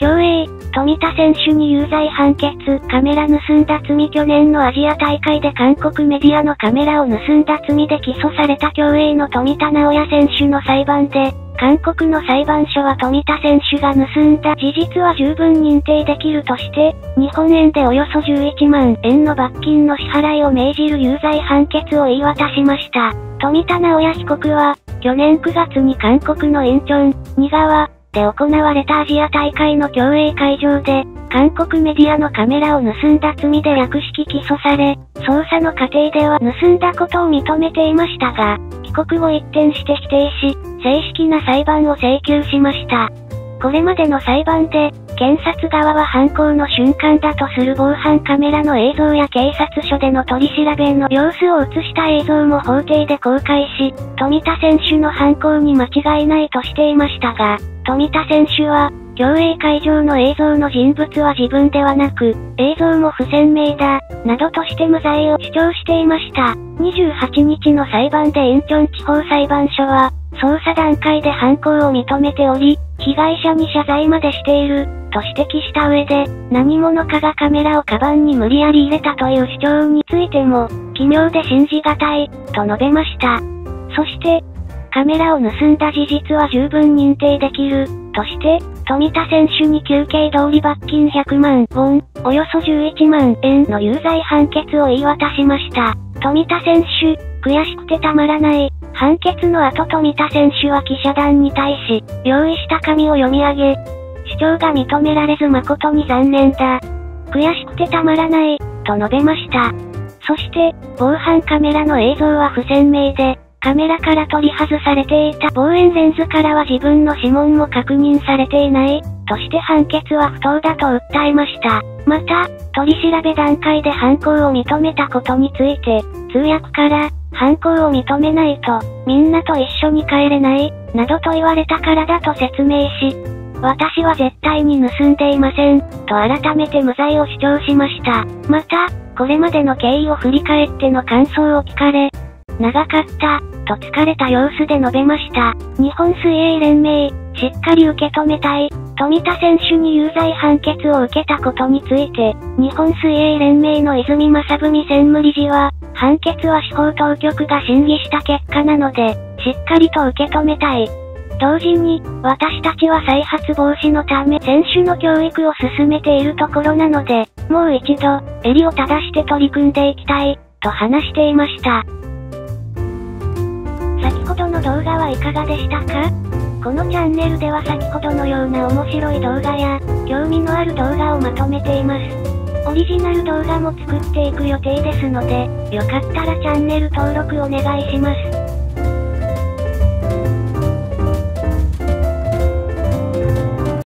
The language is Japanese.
競泳、富田選手に有罪判決、カメラ盗んだ罪去年のアジア大会で韓国メディアのカメラを盗んだ罪で起訴された競泳の富田直也選手の裁判で、韓国の裁判所は富田選手が盗んだ事実は十分認定できるとして、日本円でおよそ11万円の罰金の支払いを命じる有罪判決を言い渡しました。富田直也被告は、去年9月に韓国のインチョン、ニ川、で行われたアジア大会の競泳会場で、韓国メディアのカメラを盗んだ罪で略式起訴され、捜査の過程では盗んだことを認めていましたが、帰国後一転して否定し、正式な裁判を請求しました。これまでの裁判で、検察側は犯行の瞬間だとする防犯カメラの映像や警察署での取り調べの様子を映した映像も法廷で公開し、富田選手の犯行に間違いないとしていましたが、富田選手は、競泳会場の映像の人物は自分ではなく、映像も不鮮明だ、などとして無罪を主張していました。28日の裁判でインチョン地方裁判所は、捜査段階で犯行を認めており、被害者に謝罪までしている、と指摘した上で、何者かがカメラをカバンに無理やり入れたという主張についても、奇妙で信じがたい、と述べました。そして、カメラを盗んだ事実は十分認定できる、として、富田選手に休憩通り罰金100万ウォン、およそ11万円の有罪判決を言い渡しました。富田選手、悔しくてたまらない。判決の後富田選手は記者団に対し、用意した紙を読み上げ、主張が認められず誠に残念だ。悔しくてたまらない、と述べました。そして、防犯カメラの映像は不鮮明で、カメラから取り外されていた望遠レンズからは自分の指紋も確認されていない、として判決は不当だと訴えました。また、取り調べ段階で犯行を認めたことについて、通訳から、犯行を認めないと、みんなと一緒に帰れない、などと言われたからだと説明し、私は絶対に盗んでいません、と改めて無罪を主張しました。また、これまでの経緯を振り返っての感想を聞かれ、長かった、と疲れた様子で述べました。日本水泳連盟、しっかり受け止めたい。富田選手に有罪判決を受けたことについて、日本水泳連盟の泉正文専務理事は、判決は司法当局が審議した結果なので、しっかりと受け止めたい。同時に、私たちは再発防止のため選手の教育を進めているところなので、もう一度、襟を正して取り組んでいきたい、と話していました。先ほどの動画はいかがでしたか？このチャンネルでは先ほどのような面白い動画や、興味のある動画をまとめています。オリジナル動画も作っていく予定ですので、よかったらチャンネル登録お願いします。